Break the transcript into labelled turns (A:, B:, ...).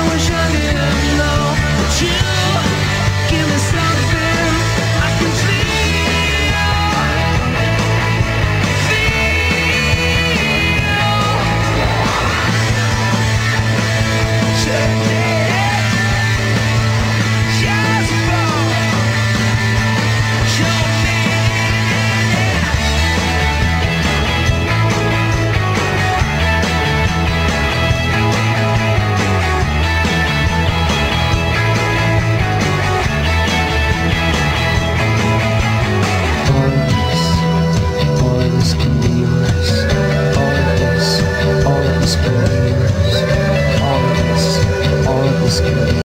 A: I wish I risk.